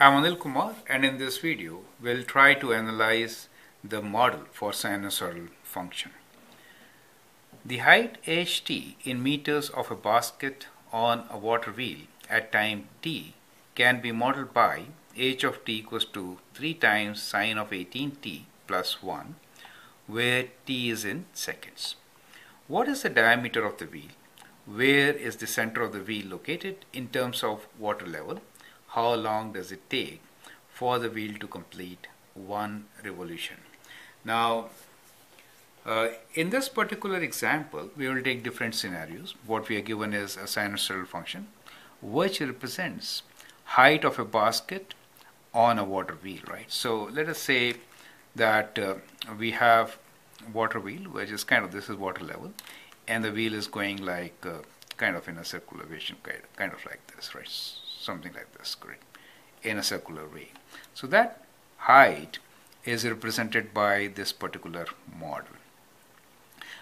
I'm Anil Kumar and in this video we'll try to analyze the model for sinusoidal function. The height ht in meters of a basket on a water wheel at time t can be modeled by h of t equals to 3 times sine of 18t plus 1 where t is in seconds. What is the diameter of the wheel? Where is the center of the wheel located in terms of water level? How long does it take for the wheel to complete one revolution? Now, uh, in this particular example, we will take different scenarios. What we are given is a sinusoidal function, which represents height of a basket on a water wheel, right? So let us say that uh, we have water wheel, which is kind of this is water level, and the wheel is going like uh, kind of in a circular motion, kind of, kind of like this, right? Something like this, correct? In a circular way. So that height is represented by this particular model.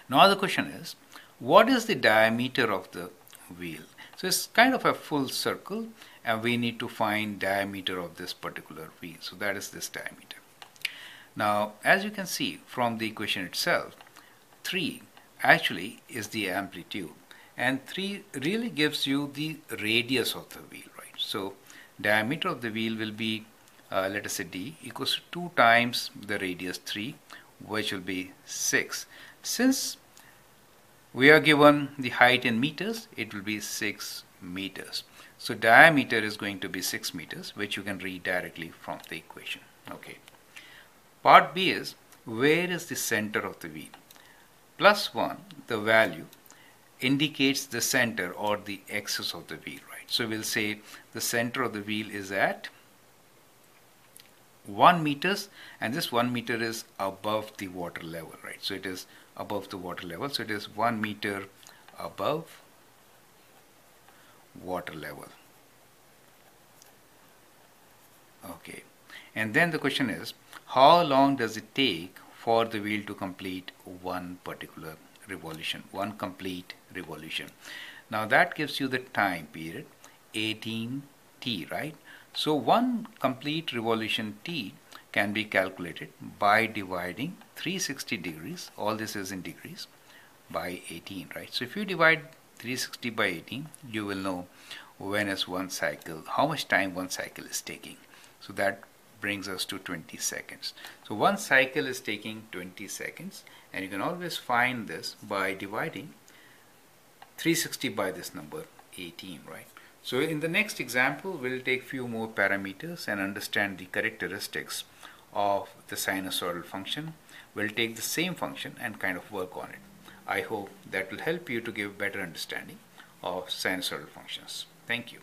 Now the question is, what is the diameter of the wheel? So it's kind of a full circle and we need to find diameter of this particular wheel. So that is this diameter. Now, as you can see from the equation itself, 3 actually is the amplitude and 3 really gives you the radius of the wheel? So, diameter of the wheel will be, uh, let us say d equals to 2 times the radius 3, which will be 6. Since we are given the height in meters, it will be 6 meters. So, diameter is going to be 6 meters, which you can read directly from the equation. Okay. Part B is where is the center of the wheel? Plus 1, the value, indicates the center or the axis of the wheel, right? So we'll say the center of the wheel is at 1 meters and this 1 meter is above the water level, right? So it is above the water level. So it is 1 meter above water level. Okay. And then the question is, how long does it take for the wheel to complete one particular revolution, one complete revolution? Now that gives you the time period, 18t, right? So one complete revolution t can be calculated by dividing 360 degrees, all this is in degrees, by 18, right? So if you divide 360 by 18, you will know when is one cycle, how much time one cycle is taking. So that brings us to 20 seconds. So one cycle is taking 20 seconds and you can always find this by dividing 360 by this number 18, right? So in the next example, we'll take few more parameters and understand the characteristics of the sinusoidal function. We'll take the same function and kind of work on it. I hope that will help you to give better understanding of sinusoidal functions. Thank you.